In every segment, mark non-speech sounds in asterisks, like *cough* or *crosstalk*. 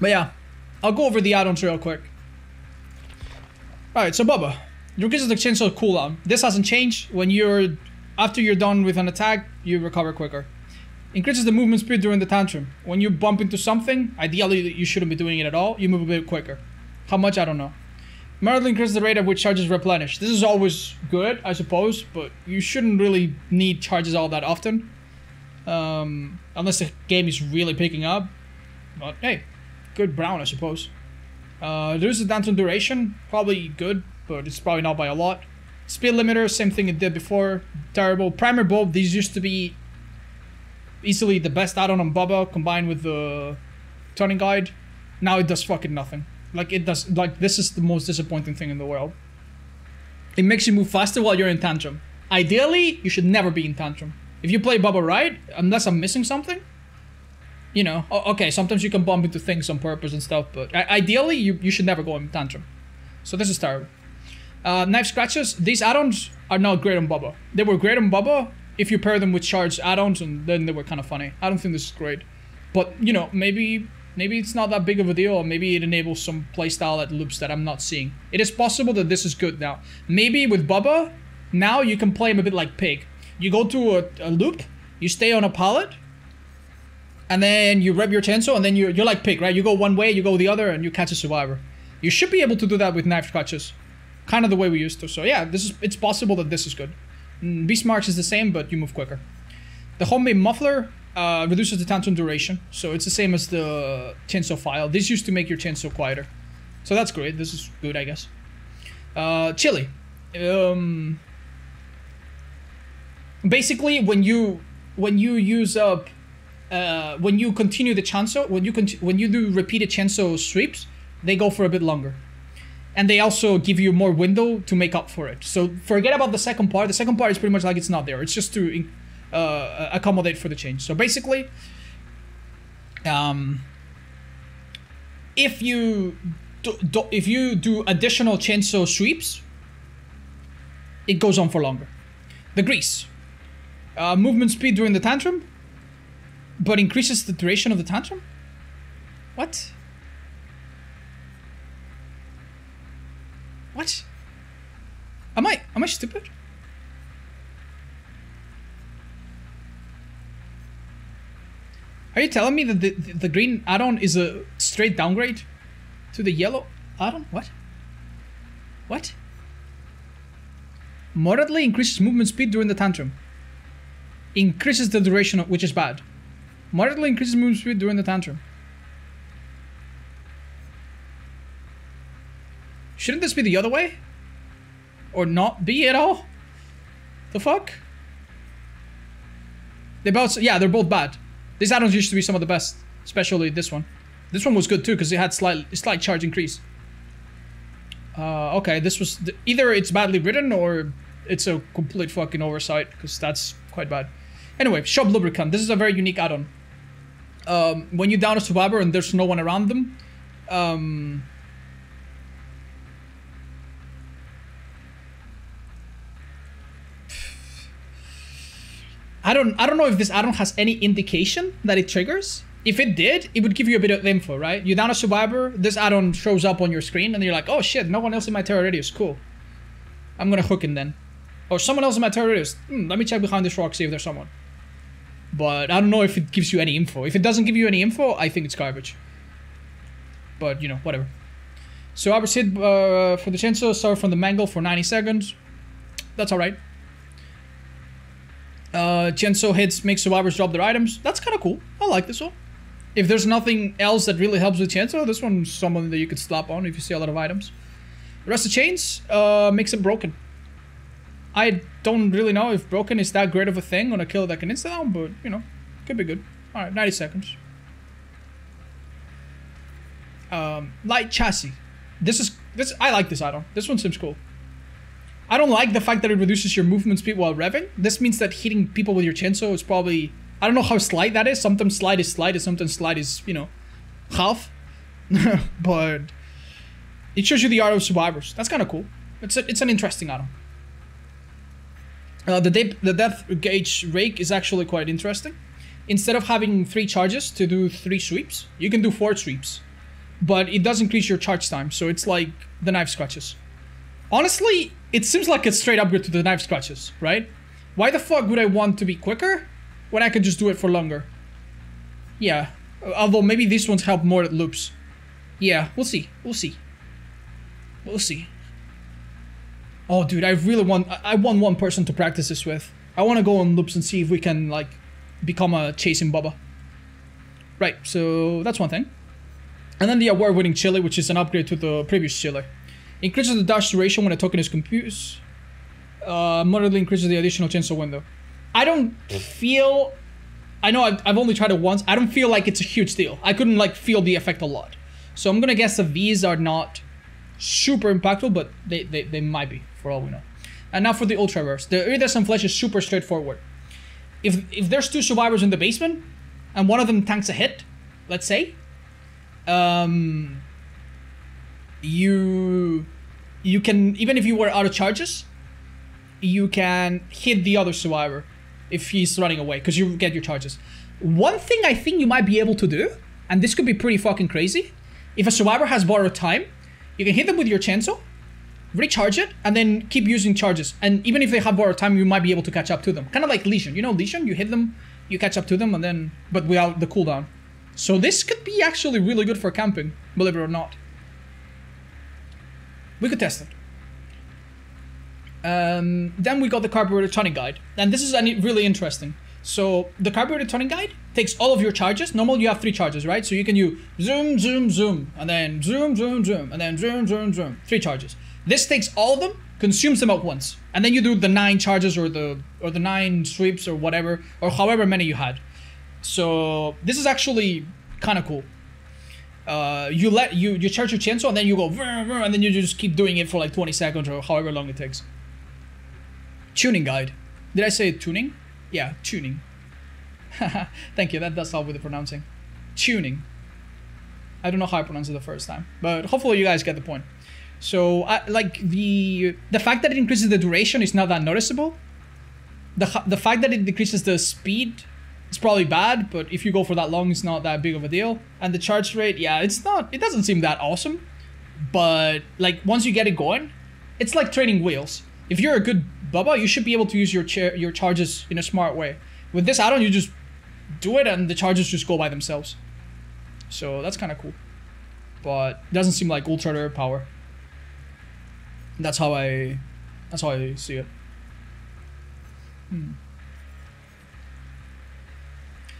But yeah, I'll go over the add-ons real quick. Alright, so Bubba. Increases the chainsaw cooldown. This hasn't changed. When you're after you're done with an attack, you recover quicker. Increases the movement speed during the tantrum. When you bump into something, ideally you shouldn't be doing it at all, you move a bit quicker. How much, I don't know. Moderately increases the rate at which charges replenish. This is always good, I suppose, but you shouldn't really need charges all that often. Um, unless the game is really picking up. But hey, good brown, I suppose. Uh, there's a tantrum duration, probably good, but it's probably not by a lot. Speed limiter, same thing it did before. Terrible. Primer bulb, these used to be easily the best add-on on Bubba combined with the turning guide. Now it does fucking nothing. Like it does like this is the most disappointing thing in the world. It makes you move faster while you're in tantrum. Ideally, you should never be in tantrum. If you play Bubba right, unless I'm missing something, you know, okay, sometimes you can bump into things on purpose and stuff, but ideally, you, you should never go in tantrum. So this is terrible. Uh, knife scratches, these add-ons are not great on Bubba. They were great on Bubba if you pair them with charged add-ons, and then they were kind of funny. I don't think this is great. But, you know, maybe maybe it's not that big of a deal, or maybe it enables some playstyle at loops that I'm not seeing. It is possible that this is good now. Maybe with Bubba, now you can play him a bit like Pig. You go to a, a loop, you stay on a pallet, and then you rev your chainsaw, and then you're, you're like Pig, right? You go one way, you go the other, and you catch a survivor. You should be able to do that with knife scratches kind of the way we used to. So yeah, this is it's possible that this is good. Mm, Beast Marks is the same, but you move quicker. The homemade muffler uh, reduces the tantrum duration, so it's the same as the chainsaw file. This used to make your chainsaw quieter, so that's great. This is good, I guess. Uh, chili. Um, basically, when you when you use up uh, when you continue the chainsaw, when you when you do repeated chainsaw sweeps, they go for a bit longer and they also give you more window to make up for it. So forget about the second part. The second part is pretty much like it's not there. It's just to uh, accommodate for the change. So basically, um, if you do, do, if you do additional chainsaw sweeps, it goes on for longer. The grease, uh, movement speed during the tantrum, but increases the duration of the tantrum. What? What? Am I am I stupid? Are you telling me that the, the, the green add-on is a straight downgrade to the yellow add-on? What? What? Moderately increases movement speed during the tantrum. Increases the duration, of, which is bad. Moderately increases movement speed during the tantrum. Shouldn't this be the other way? Or not be at all? The fuck? They both, yeah, they're both bad. These add-ons used to be some of the best, especially this one. This one was good too because it had slight, slight charge increase. Uh, okay, this was either it's badly written or it's a complete fucking oversight because that's quite bad. Anyway, Shop Lubricant. This is a very unique add-on. Um, when you down a survivor and there's no one around them, um, I don't I don't know if this add-on has any indication that it triggers. If it did, it would give you a bit of info, right? You down a survivor, this add-on shows up on your screen, and you're like, oh shit, no one else in my terror radius, cool. I'm gonna hook him then. Or someone else in my terror radius, hmm, let me check behind this rock, see if there's someone. But I don't know if it gives you any info. If it doesn't give you any info, I think it's garbage. But, you know, whatever. So I hit uh, for the chainsaw, sorry from the mangle for 90 seconds. That's alright. Uh, Chainsaw hits make survivors drop their items. That's kind of cool. I like this one. If there's nothing else that really helps with Chainsaw, this one's someone that you could slap on if you see a lot of items. The rest of Chains uh, makes it broken. I don't really know if broken is that great of a thing on a kill that can insta down, but, you know, could be good. Alright, 90 seconds. Um, light chassis. This is, this, I like this item. This one seems cool. I don't like the fact that it reduces your movement speed while revving. This means that hitting people with your chainsaw is probably... I don't know how slight that is. Sometimes slight is slight, and sometimes slight is, you know, half. *laughs* but it shows you the art of survivors. That's kind of cool. It's a, it's an interesting item. Uh, the, de the depth gauge rake is actually quite interesting. Instead of having three charges to do three sweeps, you can do four sweeps. but it does increase your charge time, so it's like the knife scratches. Honestly, it seems like a straight upgrade to the knife scratches, right? Why the fuck would I want to be quicker when I could just do it for longer? Yeah, although maybe these ones help more at loops. Yeah, we'll see. We'll see. We'll see. Oh, dude, I really want. I want one person to practice this with. I want to go on loops and see if we can like become a chasing Bubba. Right. So that's one thing. And then the award-winning chili, which is an upgrade to the previous chili. Increases the dash duration when a token is computed. Uh, moderately increases the additional chainsaw window. I don't feel. I know I've, I've only tried it once. I don't feel like it's a huge deal. I couldn't like feel the effect a lot. So I'm gonna guess that these are not super impactful, but they, they, they might be for all we know. And now for the ultra rares. The Iridescent Flesh is super straightforward. If, if there's two survivors in the basement, and one of them tanks a hit, let's say, um, you you can even if you were out of charges, you can hit the other survivor if he's running away because you get your charges. One thing I think you might be able to do, and this could be pretty fucking crazy, if a survivor has borrowed time, you can hit them with your chainsaw, recharge it, and then keep using charges. And even if they have borrowed time, you might be able to catch up to them. Kind of like Legion. You know Legion? You hit them, you catch up to them, and then but without the cooldown. So this could be actually really good for camping, believe it or not. We could test it. Um, then we got the carburetor tuning guide, and this is really interesting. So the carburetor tuning guide takes all of your charges. Normally you have three charges, right? So you can use zoom, zoom, zoom, and then zoom, zoom, zoom, and then zoom, zoom, zoom. Three charges. This takes all of them, consumes them at once, and then you do the nine charges or the or the nine sweeps or whatever or however many you had. So this is actually kind of cool. Uh, you let you you charge your chainsaw and then you go and then you just keep doing it for like 20 seconds or however long it takes. Tuning guide. Did I say tuning? Yeah, tuning. *laughs* Thank you. That does help with the pronouncing. Tuning. I don't know how I pronounced it the first time, but hopefully you guys get the point. So, I, like the the fact that it increases the duration is not that noticeable. The the fact that it decreases the speed is probably bad, but if you go for that long, it's not that big of a deal. And the charge rate, yeah, it's not. It doesn't seem that awesome, but like once you get it going, it's like training wheels. If you're a good Bubba, you should be able to use your chair, your charges in a smart way. With this add-on, you just do it and the charges just go by themselves. So that's kind of cool. But it doesn't seem like ultra power. That's how I that's how I see it. Hmm.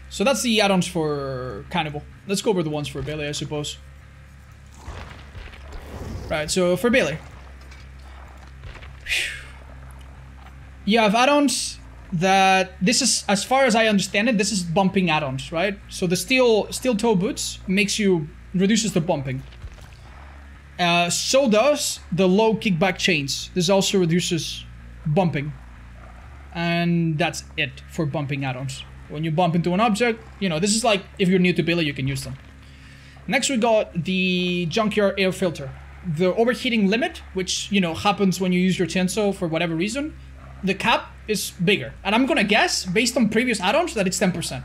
So that's the add-ons for Cannibal. Let's go over the ones for Billy, I suppose. Right, so for Billy. You have add-ons that this is as far as I understand it, this is bumping add-ons, right? So the steel steel toe boots makes you reduces the bumping. Uh, so does the low kickback chains. This also reduces bumping. And that's it for bumping add-ons. When you bump into an object, you know, this is like if you're new to Billy, you can use them. Next we got the junkyard air filter. The overheating limit, which, you know, happens when you use your chainsaw for whatever reason, the cap is bigger. And I'm gonna guess, based on previous add-ons, that it's 10%.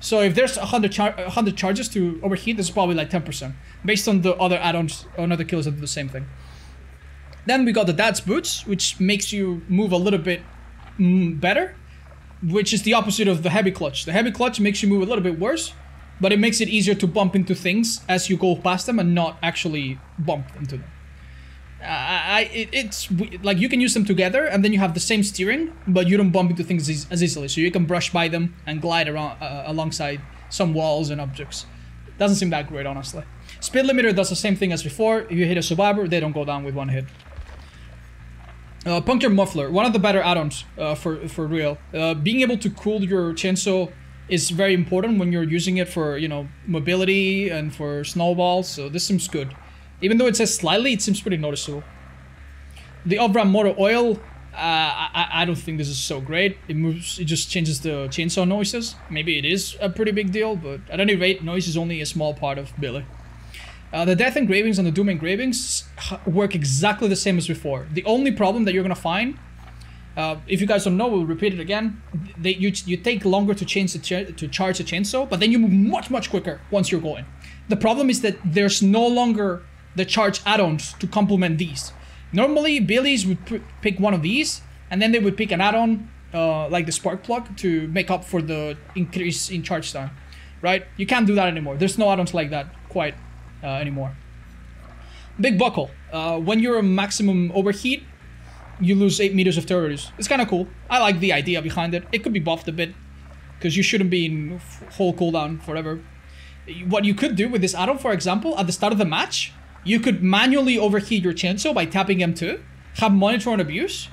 So if there's 100, char 100 charges to overheat, this is probably like 10%. Based on the other add-ons on other kills that do the same thing. Then we got the Dad's Boots, which makes you move a little bit mm, better. Which is the opposite of the Heavy Clutch. The Heavy Clutch makes you move a little bit worse. But it makes it easier to bump into things as you go past them and not actually bump into them. I, it, it's like you can use them together and then you have the same steering, but you don't bump into things as, as easily. So you can brush by them and glide around uh, alongside some walls and objects. Doesn't seem that great, honestly. Speed limiter does the same thing as before. If you hit a survivor, they don't go down with one hit. Uh, puncture muffler, one of the better add-ons uh, for for real. Uh, being able to cool your chainsaw is very important when you're using it for you know mobility and for snowballs. So this seems good. Even though it says slightly, it seems pretty noticeable. The Off-brand motor oil, uh, I, I don't think this is so great. It moves, it just changes the chainsaw noises. Maybe it is a pretty big deal, but at any rate, noise is only a small part of Billy. Uh, the Death engravings and the Doom engravings work exactly the same as before. The only problem that you're gonna find, uh, if you guys don't know, we'll repeat it again. They, you, you take longer to change the to charge the chainsaw, but then you move much much quicker once you're going. The problem is that there's no longer the charge add-ons to complement these. Normally, Billies would pick one of these, and then they would pick an add-on uh, like the spark plug to make up for the increase in charge time, right? You can't do that anymore. There's no add-ons like that quite uh, anymore. Big buckle. Uh, when you're a maximum overheat, you lose 8 meters of terror radius. It's kind of cool. I like the idea behind it. It could be buffed a bit, because you shouldn't be in whole cooldown forever. What you could do with this add-on, for example, at the start of the match, you could manually overheat your Chainsaw by tapping M2, have monitor and abuse,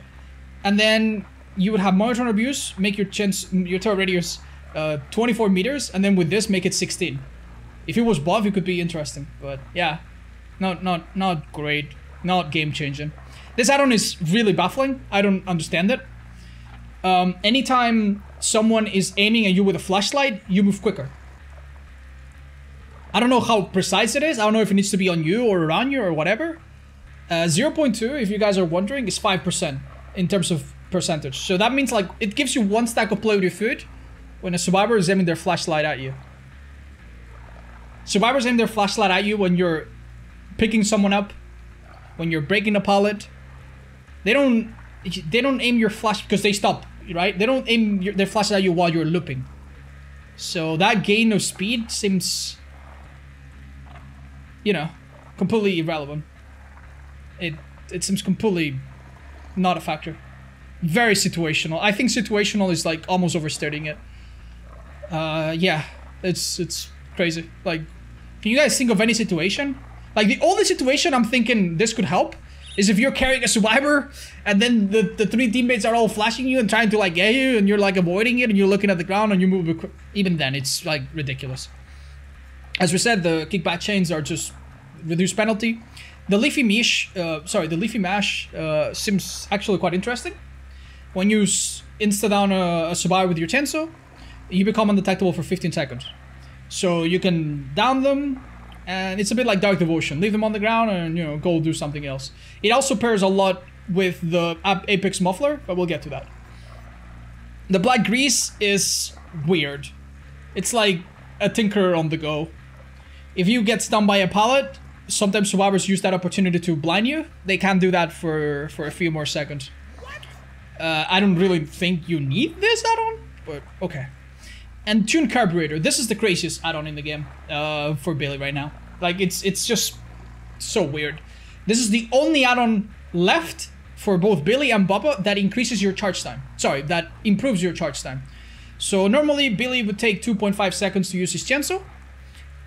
and then you would have monitor and abuse, make your chance your terror radius uh, 24 meters, and then with this make it 16. If it was buff, it could be interesting, but yeah, not not not great, not game changing. This add-on is really baffling. I don't understand it. Um, anytime someone is aiming at you with a flashlight, you move quicker. I don't know how precise it is. I don't know if it needs to be on you or around you or whatever. Uh, 0.2, if you guys are wondering, is 5% in terms of percentage. So that means like it gives you one stack of play with your food when a survivor is aiming their flashlight at you. Survivors aim their flashlight at you when you're picking someone up, when you're breaking a pallet. They don't they don't aim your flash because they stop, right? They don't aim your, their flashlight at you while you're looping. So that gain of speed seems you know, completely irrelevant. It it seems completely not a factor. Very situational. I think situational is like almost overstating it. Uh, yeah, it's it's crazy. Like, can you guys think of any situation? Like the only situation I'm thinking this could help is if you're carrying a survivor and then the, the three teammates are all flashing you and trying to like get you and you're like avoiding it and you're looking at the ground and you move even then it's like ridiculous. As we said, the kickback chains are just reduced penalty. The leafy mesh, uh, sorry, the leafy mash uh, seems actually quite interesting. When you insta down a, a survivor with your Chainsaw, you become undetectable for 15 seconds. So you can down them, and it's a bit like Dark Devotion. Leave them on the ground and you know go do something else. It also pairs a lot with the Apex Muffler, but we'll get to that. The Black Grease is weird. It's like a Tinker on the go. If you get stung by a pallet, sometimes survivors use that opportunity to blind you. They can do that for, for a few more seconds. Uh, I don't really think you need this add-on, but okay. And Tune Carburetor. This is the craziest add-on in the game uh, for Billy right now. Like, it's it's just so weird. This is the only add-on left for both Billy and Bubba that increases your charge time. Sorry, that improves your charge time. So normally Billy would take 2.5 seconds to use his Chainsaw.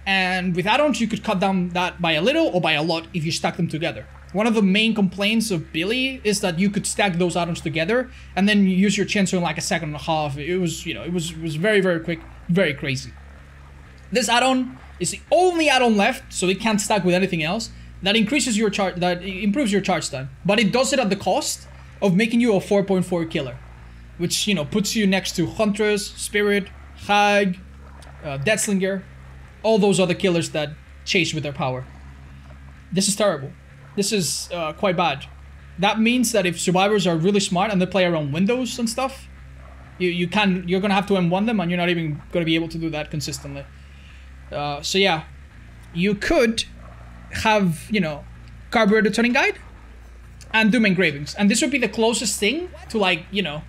And with add-ons, you could cut down that by a little or by a lot if you stack them together. One of the main complaints of Billy is that you could stack those add-ons together and then use your chainsaw in like a second and a half. It was, you know, it was it was very very quick, very crazy. This add-on is the only add-on left, so it can't stack with anything else. That increases your charge, that improves your charge time, but it does it at the cost of making you a 4.4 killer, which you know puts you next to Huntress, Spirit, Hag, uh, Deathslinger, all those other killers that chase with their power. This is terrible. This is uh, quite bad. That means that if survivors are really smart and they play around windows and stuff, you, you can you're gonna have to M1 them and you're not even gonna be able to do that consistently. Uh, so yeah, you could have you know carburetor turning guide and doom engravings, and this would be the closest thing to like you know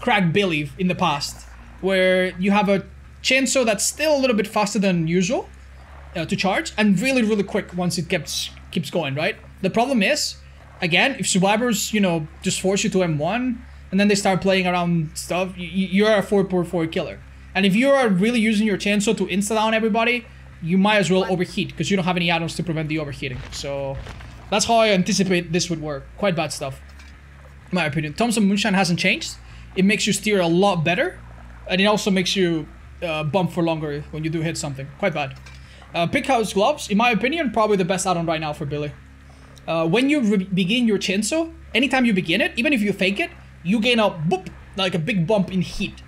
crack Billy in the past, where you have a chainsaw that's still a little bit faster than usual uh, to charge and really really quick once it keeps keeps going right? The problem is again if survivors you know just force you to m1 and then they start playing around stuff you, are a 4.4 killer. And if you are really using your chainsaw to insta down everybody you might as well overheat because you don't have any add-ons to prevent the overheating. So that's how i anticipate this would work. Quite bad stuff in my opinion. Thompson moonshine hasn't changed. It makes you steer a lot better and it also makes you uh, bump for longer when you do hit something. Quite bad. Uh, Pighouse Gloves, in my opinion, probably the best add-on right now for Billy. Uh, when you begin your chainsaw, anytime you begin it, even if you fake it, you gain a boop, like a big bump in heat,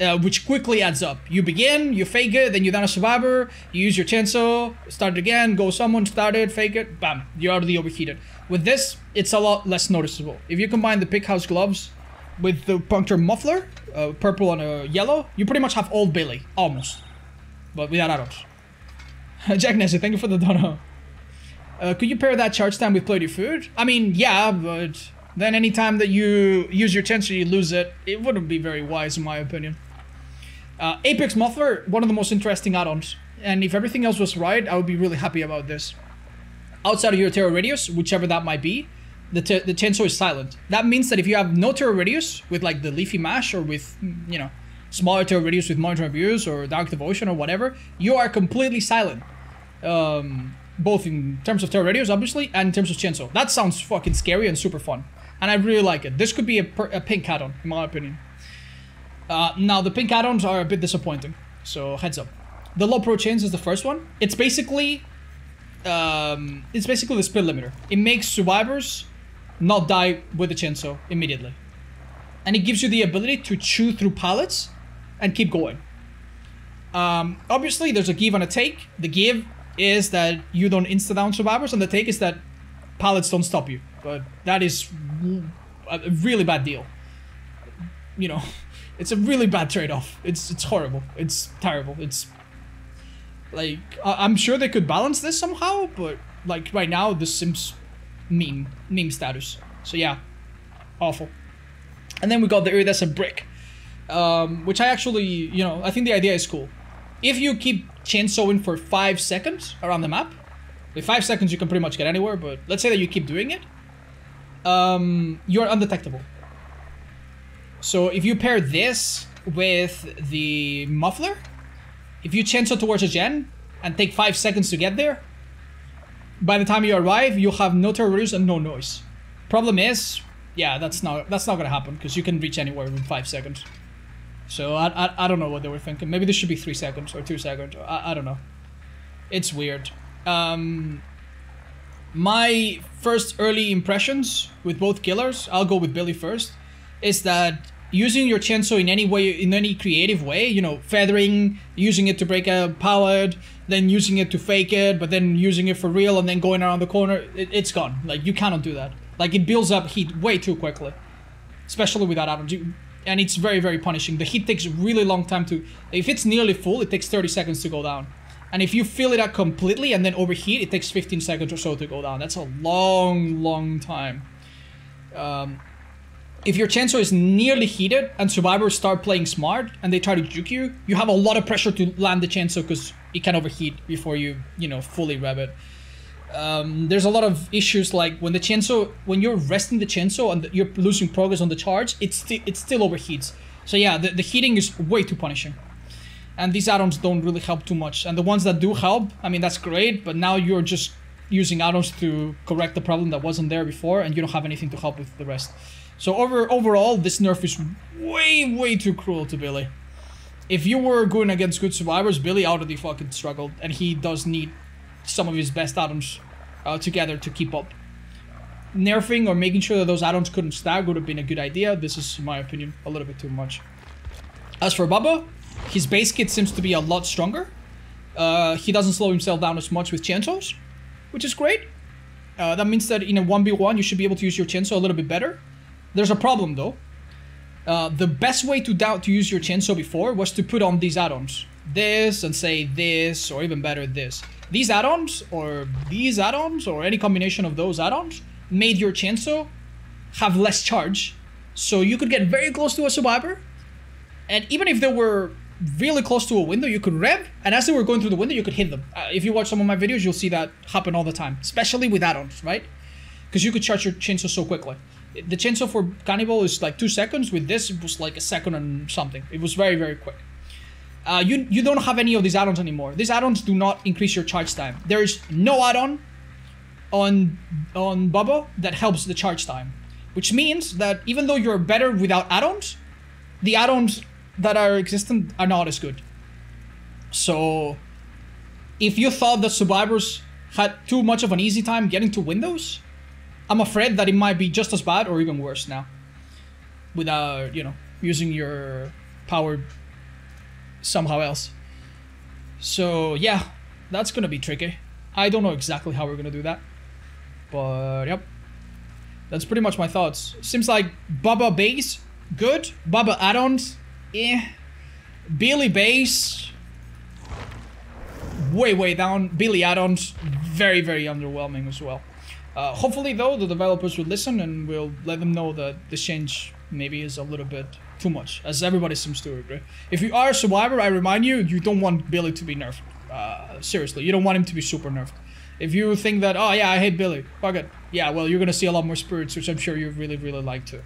uh, which quickly adds up. You begin, you fake it, then you're down a survivor, you use your chainsaw, start again, go someone, start it, fake it, bam, you're already overheated. With this, it's a lot less noticeable. If you combine the Pighouse Gloves with the puncture muffler, uh, purple and a yellow, you pretty much have old Billy, almost. But without add-ons. *laughs* Jack Nessie, thank you for the dono. Uh, could you pair that charge time with plate food? I mean, yeah, but then anytime that you use your chainsaw, you lose it. It wouldn't be very wise, in my opinion. Uh, Apex Muffler, one of the most interesting add-ons. And if everything else was right, I would be really happy about this. Outside of your terror radius, whichever that might be, the, the chainsaw is silent. That means that if you have no terror radius with like the leafy mash or with, you know, smaller terror radius with monitor and abuse or dark devotion or whatever, you are completely silent. Um, both in terms of terror radius, obviously, and in terms of chainsaw. That sounds fucking scary and super fun. And I really like it. This could be a, a pink add-on, in my opinion. Uh, now, the pink add-ons are a bit disappointing. So, heads up. The low pro chains is the first one. It's basically... Um, it's basically the speed limiter. It makes survivors not die with the chainsaw immediately. And it gives you the ability to chew through pallets and keep going. Um, obviously, there's a give and a take. The give is that you don't insta down survivors, and the take is that pallets don't stop you. But that is a really bad deal. You know, *laughs* it's a really bad trade-off. It's it's horrible. It's terrible. It's like I'm sure they could balance this somehow, but like right now, this seems meme meme status. So yeah, awful. And then we got the iridescent brick, um, which I actually, you know, I think the idea is cool. If you keep chainsawing for five seconds around the map, with five seconds you can pretty much get anywhere, but let's say that you keep doing it, um, you're undetectable. So if you pair this with the muffler, if you chainsaw towards a gen and take five seconds to get there, by the time you arrive, you'll have no terrorists and no noise. Problem is, yeah, that's not that's not gonna happen because you can reach anywhere in five seconds. So I, I, I don't know what they were thinking. Maybe this should be three seconds or two seconds. I, I don't know. It's weird. Um, my first early impressions with both killers, I'll go with Billy first, is that using your chainsaw in any way, in any creative way, you know, feathering, using it to break a pallet, then using it to fake it, but then using it for real and then going around the corner, it, it's gone. Like, you cannot do that. Like, it builds up heat way too quickly. Especially without atoms. and it's very, very punishing. The heat takes a really long time to... If it's nearly full, it takes 30 seconds to go down. And if you fill it up completely and then overheat, it takes 15 seconds or so to go down. That's a long, long time. Um, if your chainsaw is nearly heated and survivors start playing smart and they try to juke you, you have a lot of pressure to land the chainsaw because it can overheat before you, you know, fully rev it. Um, there's a lot of issues like when the chainsaw, when you're resting the chainsaw and you're losing progress on the charge, it's st it still overheats. So yeah, the, the heating is way too punishing. And these add-ons don't really help too much. And the ones that do help, I mean, that's great, but now you're just using add-ons to correct the problem that wasn't there before and you don't have anything to help with the rest. So over overall, this nerf is way, way too cruel to Billy. If you were going against good survivors, Billy already fucking struggled, and he does need some of his best add-ons uh, together to keep up. Nerfing or making sure that those add-ons couldn't stack would have been a good idea. This is, in my opinion, a little bit too much. As for Bubba, his base kit seems to be a lot stronger. Uh, he doesn't slow himself down as much with chainsaws, which is great. Uh, that means that in a 1v1, you should be able to use your chainsaw a little bit better. There's a problem though. Uh, the best way to doubt to use your chainsaw before was to put on these add-ons. This and say this, or even better this. These add-ons, or these add-ons, or any combination of those add-ons, made your chainsaw have less charge. So you could get very close to a survivor, and even if they were really close to a window, you could rev, and as they were going through the window, you could hit them. Uh, if you watch some of my videos, you'll see that happen all the time, especially with add-ons, right? Because you could charge your chainsaw so quickly the chainsaw for Cannibal is like two seconds. With this, it was like a second and something. It was very, very quick. Uh, you, you don't have any of these add-ons anymore. These add-ons do not increase your charge time. There is no add-on on, on Bubba that helps the charge time. Which means that even though you're better without add-ons, the add-ons that are existent are not as good. So, if you thought that survivors had too much of an easy time getting to windows, I'm afraid that it might be just as bad or even worse now. Without, you know, using your power somehow else. So, yeah, that's gonna be tricky. I don't know exactly how we're gonna do that. But, yep. That's pretty much my thoughts. Seems like Bubba base, good. Bubba add-ons, eh. Billy base, way, way down. Billy add-ons, very, very underwhelming as well. Uh, hopefully, though, the developers will listen and we'll let them know that this change maybe is a little bit too much, as everybody seems to agree. If you are a survivor, I remind you, you don't want Billy to be nerfed. Uh, seriously, you don't want him to be super nerfed. If you think that, oh yeah, I hate Billy, fuck it. Yeah, well, you're gonna see a lot more spirits, which I'm sure you really, really like too.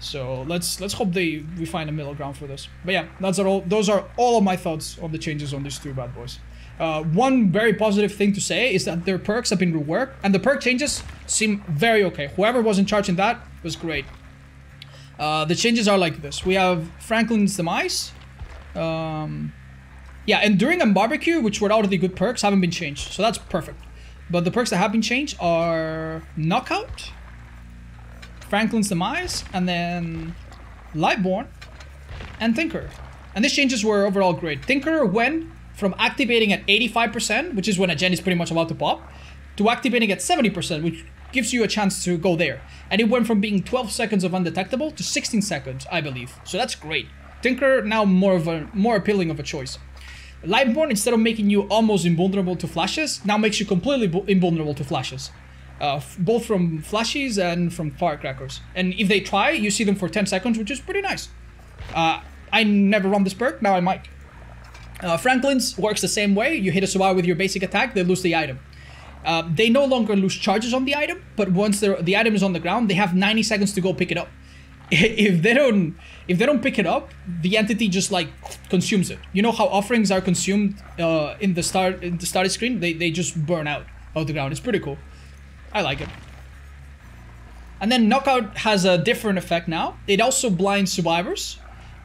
So let's let's hope they we find a middle ground for this. But yeah, that's all. Those are all of my thoughts on the changes on these two bad boys. Uh, one very positive thing to say is that their perks have been reworked, and the perk changes seem very okay. Whoever was in charge in that was great. Uh, the changes are like this. We have Franklin's Demise. Um, yeah, Enduring and Barbecue, which were already good perks, haven't been changed. So that's perfect. But the perks that have been changed are Knockout, Franklin's Demise, and then Lightborn, and Tinker. And these changes were overall great. Tinker went from activating at 85%, which is when a gen is pretty much about to pop, to activating at 70%, which gives you a chance to go there. And it went from being 12 seconds of undetectable to 16 seconds, I believe. So that's great. Tinker now more of a more appealing of a choice. Lightborn, instead of making you almost invulnerable to flashes, now makes you completely invulnerable to flashes. Uh, both from flashes and from firecrackers. And if they try, you see them for 10 seconds, which is pretty nice. Uh, I never run this perk, now I might. Uh, Franklin's works the same way. You hit a survivor with your basic attack, they lose the item. Uh, they no longer lose charges on the item, but once the item is on the ground, they have 90 seconds to go pick it up. *laughs* If they don't, if they don't pick it up, the entity just like consumes it. You know how offerings are consumed uh, in the start in the start screen? They they just burn out of the ground. It's pretty cool. I like it. And then knockout has a different effect now. It also blinds survivors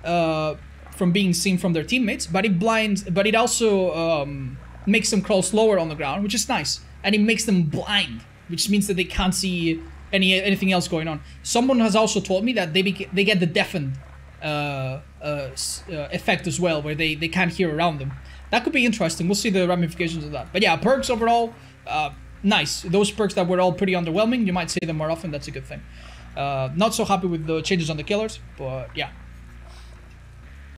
uh, from being seen from their teammates, but it blinds, but it also um, makes them crawl slower on the ground, which is nice. And it makes them blind, which means that they can't see any anything else going on. Someone has also told me that they they get the deafened uh, uh, uh, effect as well, where they they can't hear around them. That could be interesting. We'll see the ramifications of that. But yeah, perks overall, uh, nice. Those perks that were all pretty underwhelming, you might see them more often. That's a good thing. Uh, not so happy with the changes on the killers, but yeah.